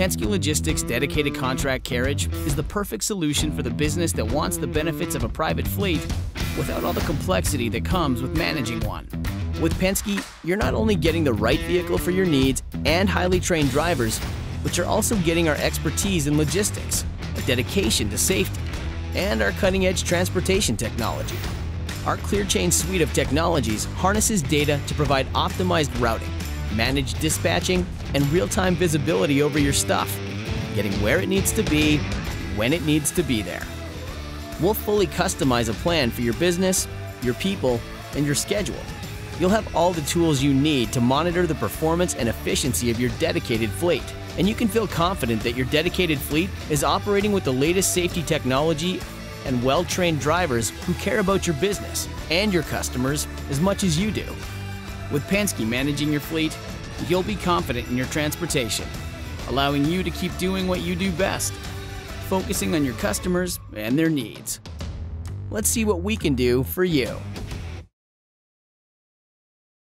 Penske Logistics dedicated contract carriage is the perfect solution for the business that wants the benefits of a private fleet without all the complexity that comes with managing one. With Penske, you're not only getting the right vehicle for your needs and highly trained drivers, but you're also getting our expertise in logistics, a dedication to safety, and our cutting edge transportation technology. Our ClearChain suite of technologies harnesses data to provide optimized routing, managed dispatching, and real time visibility over your stuff, getting where it needs to be, when it needs to be there. We'll fully customize a plan for your business, your people, and your schedule. You'll have all the tools you need to monitor the performance and efficiency of your dedicated fleet. And you can feel confident that your dedicated fleet is operating with the latest safety technology and well trained drivers who care about your business and your customers as much as you do. With Penske managing your fleet, you'll be confident in your transportation, allowing you to keep doing what you do best, focusing on your customers and their needs. Let's see what we can do for you.